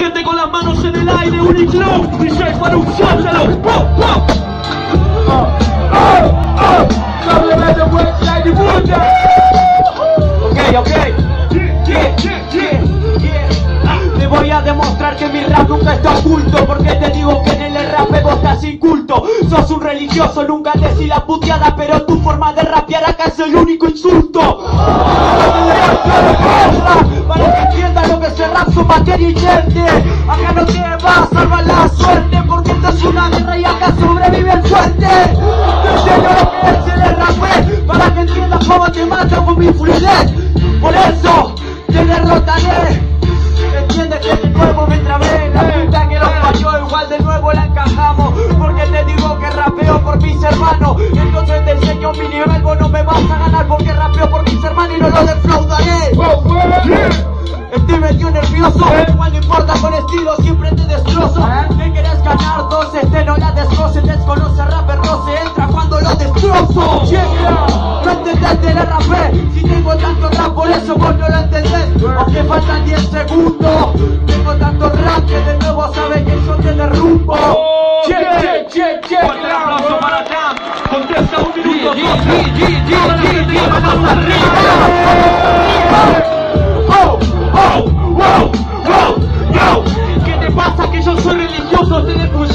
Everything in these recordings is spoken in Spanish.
Gente con las manos en el aire, Uniclub, DJ Faruk, suéltalo. ¡Pum, pum! Ok, ok. Yeah, yeah. Te voy a demostrar que mi rap nunca está oculto Porque te digo que en el rap vos estás inculto Sos un religioso, nunca decís la puteada Pero tu forma de rapear acá es el único insulto Para lo que es el rap, su materia inerte Acá no te va a salvar la suerte Porque esto es una guerra y acá sobrevive el fuerte Te enseño lo que es el rap Para que entiendas cómo te mato con mi fluidez. Por eso te derrotaré. Entiende que de nuevo me trabé. La puta que lo falló igual de nuevo la encajamos. Porque te digo que rapeo por mis hermanos. Entonces te enseño mi nivel Vos no Siempre te destrozo. ¿Qué querés ganar? Dos este no la destroce Desconoce rapper no se entra cuando lo destrozo. No entendés de la rapé Si tengo tanto rap por eso vos no lo entendés. Aunque faltan 10 segundos. Tengo tanto rap que de nuevo sabes que yo te derrumbo. Che, che, che, che. Fuerte el aplauso para Cam. Contesta un minuto. Oh,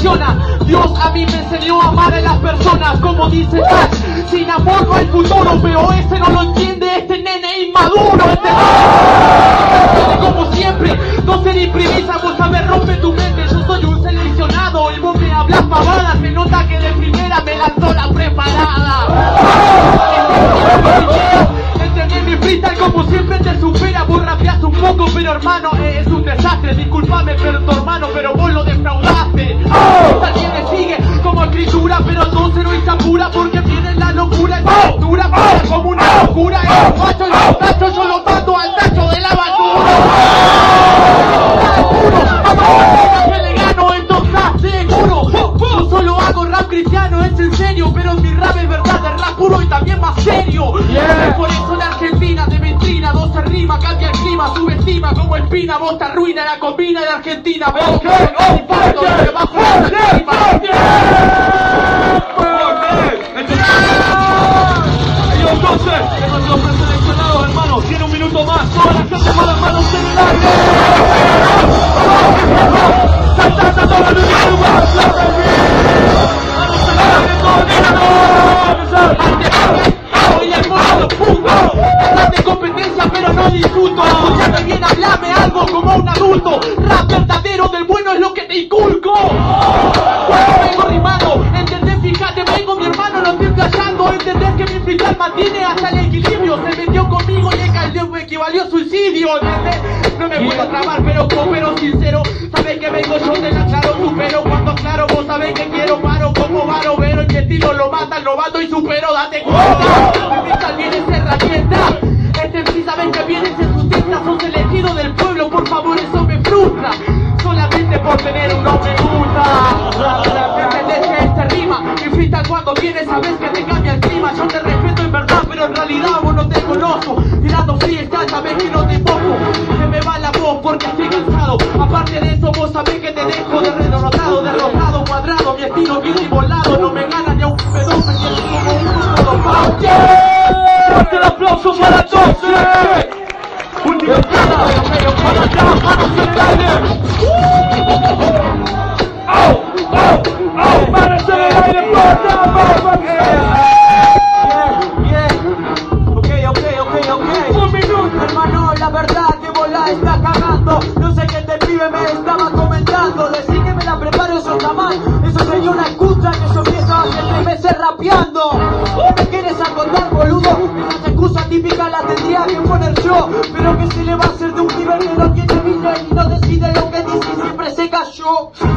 Dios a mí me enseñó a amar a las personas, como dice Tash. Sin amor no hay futuro, pero ese no lo entiende este nene inmaduro. Este como siempre, no se ni primicia, vos sabés, rompe tu mente. Yo soy un seleccionado y vos me hablas pavadas. Se nota que de primera me lanzó la preparada. Entendés mi freestyle como siempre te supera Vos rapeás un poco pero hermano es un desastre Disculpame pero tu hermano pero vos escritura pero entonces no está pura Porque viene la locura esta lectura pasa como una locura El macho y los tachos yo lo mato al tacho de la basura. Que le gano entonces seguro. Yo solo hago rap cristiano es en serio Pero mi rap es verdad es rap puro y también más serio. Por eso en Argentina de mentrina Vos se rima, cambia el clima, subestima Como espina, vos te arruina la combina de Argentina. Vos Y Escúchame bien, algo como un adulto. Rap verdadero del bueno es lo que te inculco. Cuando vengo rimando, entendés, fíjate, vengo mi hermano, lo estoy callando. Entendés que mi freestyle mantiene hasta el equilibrio. Se metió conmigo y caldeo me equivalió a suicidio. ¿entendés? No me puedo trabar, pero pero sincero. Sabés que vengo yo de la claro, supero. Cuando claro, vos sabés que quiero paro como varo, pero el estilo lo mata, lo mato y supero, date cuenta. Por tener un nombre gusta. ¿Entendés que este rima? Freestyle cuando viene sabes que te cambia el clima. Yo te respeto en verdad, pero en realidad vos no te conozco. Tirando freestyle sabes que no te mojo. Se me va la voz porque estoy cansado. Aparte de eso, vos sabés que te dejo de derrotado, derrotado, cuadrado. Mi estilo viene y volado, rapeando. ¿Qué me quieres acotar, boludo? Esa excusa típica la tendría que poner yo. Pero que se le va a hacer de un nivel que no tiene nivel y no decide lo que dice y siempre se cayó.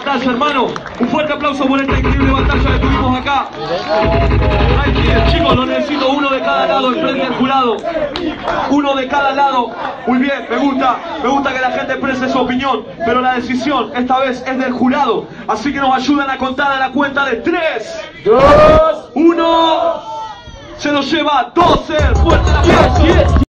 Batalla, hermano. Un fuerte aplauso por esta increíble batalla que tuvimos acá. Ay, bien, chicos, lo necesito uno de cada lado enfrente del jurado. Uno de cada lado. Muy bien, me gusta, me gusta que la gente exprese su opinión, pero la decisión esta vez es del jurado. Así que nos ayudan a contar a la cuenta de 3, 2, 1. Se nos lleva 12. Fuerte aplauso.